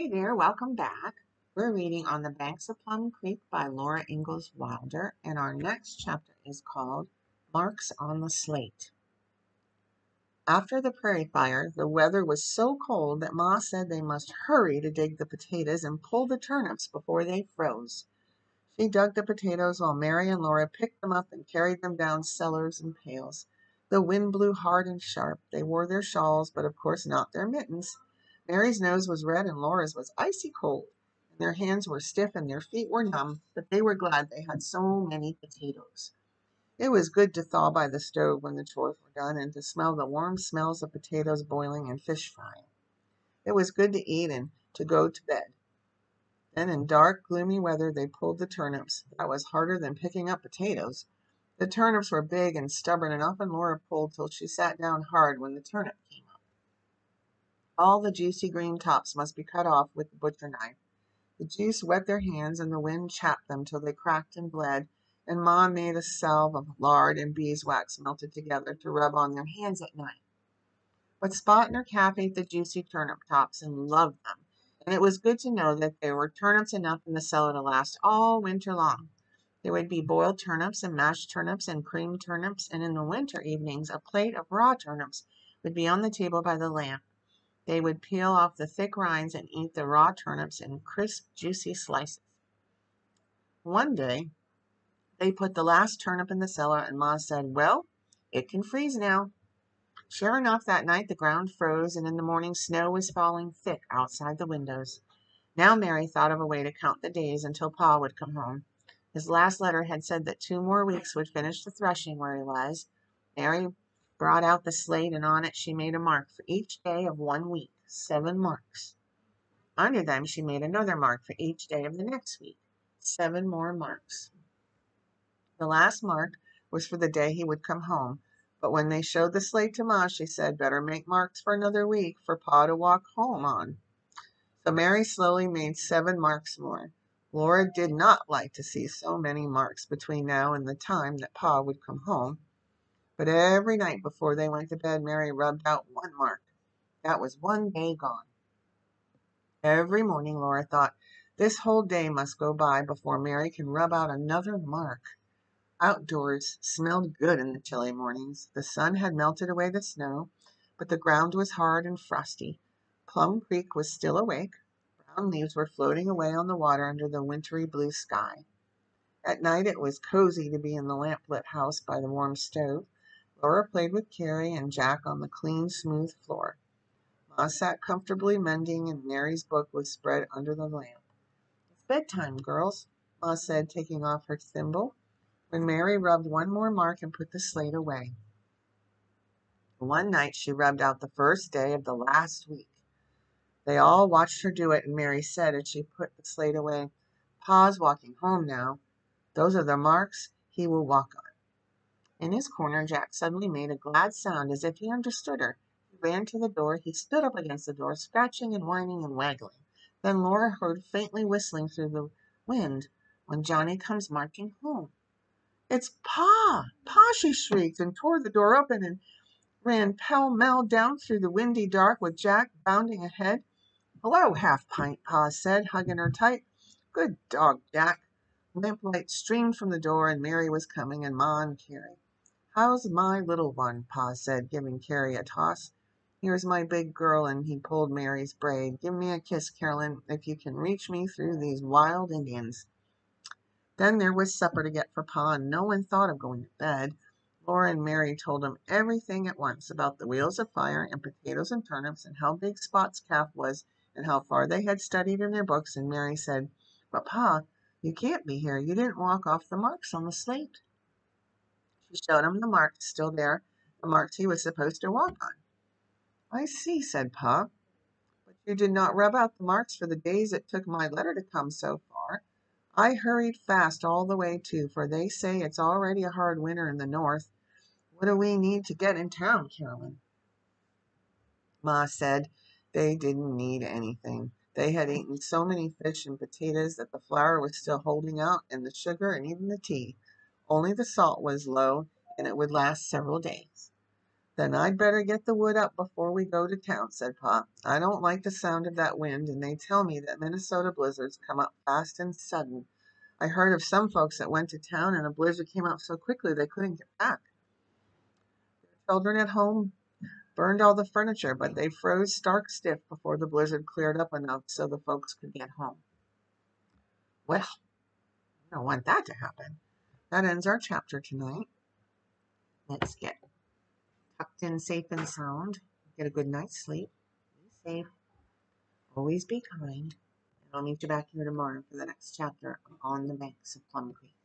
Hey there, welcome back. We're reading On the Banks of Plum Creek by Laura Ingalls Wilder, and our next chapter is called Marks on the Slate. After the prairie fire, the weather was so cold that Ma said they must hurry to dig the potatoes and pull the turnips before they froze. She dug the potatoes while Mary and Laura picked them up and carried them down cellars and pails. The wind blew hard and sharp. They wore their shawls, but of course not their mittens. Mary's nose was red and Laura's was icy cold, and their hands were stiff and their feet were numb, but they were glad they had so many potatoes. It was good to thaw by the stove when the chores were done and to smell the warm smells of potatoes boiling and fish frying. It was good to eat and to go to bed. Then in dark, gloomy weather they pulled the turnips. That was harder than picking up potatoes. The turnips were big and stubborn, and often Laura pulled till she sat down hard when the turnip came. All the juicy green tops must be cut off with the butcher knife. The juice wet their hands, and the wind chapped them till they cracked and bled, and Ma made a salve of lard and beeswax melted together to rub on their hands at night. But Spot and her calf ate the juicy turnip tops and loved them, and it was good to know that there were turnips enough in the cellar to last all winter long. There would be boiled turnips and mashed turnips and creamed turnips, and in the winter evenings a plate of raw turnips would be on the table by the lamp. They would peel off the thick rinds and eat the raw turnips in crisp, juicy slices. One day they put the last turnip in the cellar, and Ma said, Well, it can freeze now. Sure enough, that night the ground froze, and in the morning snow was falling thick outside the windows. Now Mary thought of a way to count the days until Pa would come home. His last letter had said that two more weeks would finish the threshing where he was. Mary brought out the slate, and on it she made a mark for each day of one week seven marks. Under them she made another mark for each day of the next week seven more marks. The last mark was for the day he would come home, but when they showed the slate to Ma, she said, Better make marks for another week for Pa to walk home on. So Mary slowly made seven marks more. Laura did not like to see so many marks between now and the time that Pa would come home. But every night before they went to bed, Mary rubbed out one mark. That was one day gone. Every morning Laura thought, This whole day must go by before Mary can rub out another mark. Outdoors smelled good in the chilly mornings. The sun had melted away the snow, but the ground was hard and frosty. Plum Creek was still awake. Brown leaves were floating away on the water under the wintry blue sky. At night it was cozy to be in the lamp-lit house by the warm stove. Laura played with Carrie and Jack on the clean, smooth floor. Ma sat comfortably mending, and Mary's book was spread under the lamp. It's bedtime, girls, Ma said, taking off her thimble when Mary rubbed one more mark and put the slate away. One night she rubbed out the first day of the last week. They all watched her do it, and Mary said as she put the slate away, Pa's walking home now. Those are the marks he will walk on. In his corner, Jack suddenly made a glad sound as if he understood her. He ran to the door. He stood up against the door, scratching and whining and waggling. Then Laura heard faintly whistling through the wind when Johnny comes marching home. It's Pa! Pa! she shrieked, and tore the door open and ran pell mell down through the windy dark with Jack bounding ahead. Hello, Half Pint, Pa said, hugging her tight. Good dog, Jack. Lamplight streamed from the door, and Mary was coming, and Ma and Carrie. How's my little one? Pa said, giving Carrie a toss. Here's my big girl, and he pulled Mary's braid. Give me a kiss, Caroline, if you can reach me through these wild Indians. Then there was supper to get for Pa, and no one thought of going to bed. Laura and Mary told him everything at once about the wheels of fire and potatoes and turnips and how big Spot's calf was and how far they had studied in their books, and Mary said, But Pa, you can't be here. You didn't walk off the marks on the slate. She showed him the marks still there, the marks he was supposed to walk on. I see, said Pa. But you did not rub out the marks for the days it took my letter to come so far. I hurried fast all the way too, for they say it's already a hard winter in the north. What do we need to get in town, Caroline? Ma said they didn't need anything. They had eaten so many fish and potatoes that the flour was still holding out, and the sugar and even the tea. Only the salt was low, and it would last several days. Then I'd better get the wood up before we go to town, said Pa. I don't like the sound of that wind, and they tell me that Minnesota blizzards come up fast and sudden. I heard of some folks that went to town and a blizzard came up so quickly they couldn't get back. Their children at home burned all the furniture, but they froze stark stiff before the blizzard cleared up enough so the folks could get home. Well, I don't want that to happen. That ends our chapter tonight. Let's get tucked in safe and sound. Get a good night's sleep. Be safe. Always be kind. And I'll meet you back here tomorrow for the next chapter On the Banks of Plum Creek.